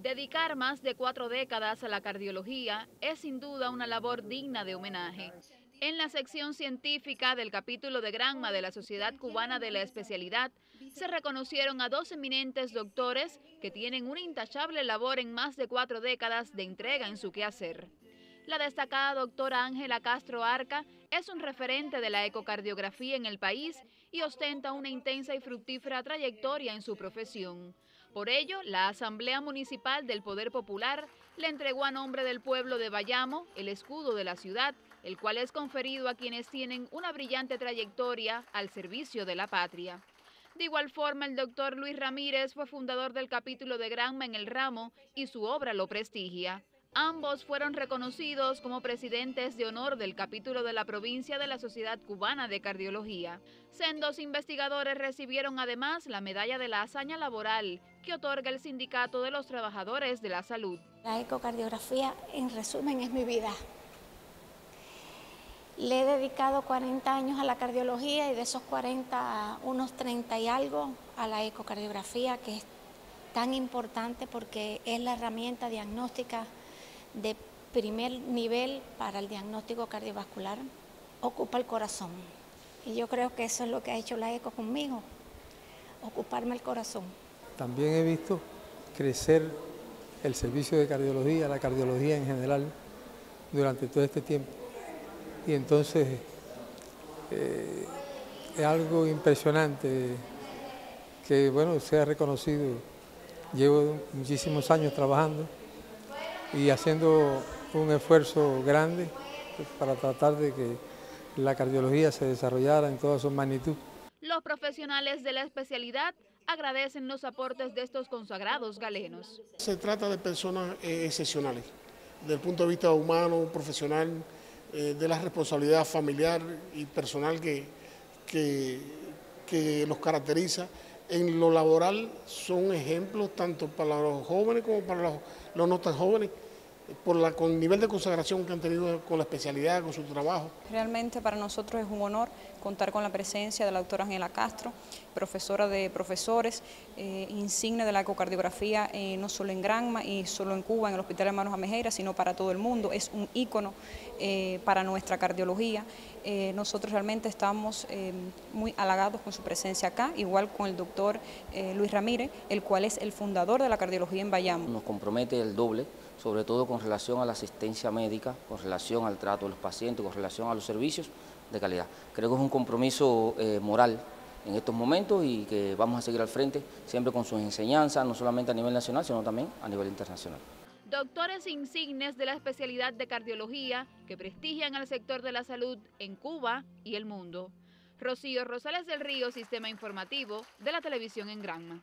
Dedicar más de cuatro décadas a la cardiología es sin duda una labor digna de homenaje. En la sección científica del capítulo de Granma de la Sociedad Cubana de la Especialidad, se reconocieron a dos eminentes doctores que tienen una intachable labor en más de cuatro décadas de entrega en su quehacer. La destacada doctora Ángela Castro Arca es un referente de la ecocardiografía en el país y ostenta una intensa y fructífera trayectoria en su profesión. Por ello, la Asamblea Municipal del Poder Popular le entregó a nombre del pueblo de Bayamo el escudo de la ciudad, el cual es conferido a quienes tienen una brillante trayectoria al servicio de la patria. De igual forma, el doctor Luis Ramírez fue fundador del capítulo de Granma en el ramo y su obra lo prestigia. Ambos fueron reconocidos como presidentes de honor del capítulo de la provincia de la Sociedad Cubana de Cardiología. Sendos investigadores recibieron además la medalla de la hazaña laboral que otorga el Sindicato de los Trabajadores de la Salud. La ecocardiografía, en resumen, es mi vida. Le he dedicado 40 años a la cardiología y de esos 40, unos 30 y algo a la ecocardiografía, que es tan importante porque es la herramienta diagnóstica de primer nivel para el diagnóstico cardiovascular ocupa el corazón. Y yo creo que eso es lo que ha hecho la ECO conmigo, ocuparme el corazón. También he visto crecer el servicio de cardiología, la cardiología en general, durante todo este tiempo. Y entonces eh, es algo impresionante que, bueno, sea reconocido. Llevo muchísimos años trabajando y haciendo un esfuerzo grande para tratar de que la cardiología se desarrollara en toda su magnitud. Los profesionales de la especialidad agradecen los aportes de estos consagrados galenos. Se trata de personas eh, excepcionales, desde el punto de vista humano, profesional, eh, de la responsabilidad familiar y personal que, que, que los caracteriza. En lo laboral son ejemplos tanto para los jóvenes como para los, los no tan jóvenes por la, con el nivel de consagración que han tenido con la especialidad, con su trabajo. Realmente para nosotros es un honor contar con la presencia de la doctora Angela Castro, profesora de profesores, eh, insigne de la ecocardiografía eh, no solo en Granma y solo en Cuba, en el Hospital Hermanos Amejeira, sino para todo el mundo. Es un ícono eh, para nuestra cardiología. Eh, nosotros realmente estamos muy halagados con su presencia acá, igual con el doctor Luis Ramírez, el cual es el fundador de la cardiología en Bayamo. Nos compromete el doble, sobre todo con relación a la asistencia médica, con relación al trato de los pacientes, con relación a los servicios de calidad. Creo que es un compromiso moral en estos momentos y que vamos a seguir al frente siempre con sus enseñanzas, no solamente a nivel nacional, sino también a nivel internacional. Doctores insignes de la especialidad de cardiología que prestigian al sector de la salud en Cuba y el mundo. Rocío Rosales del Río, Sistema Informativo de la Televisión en Granma.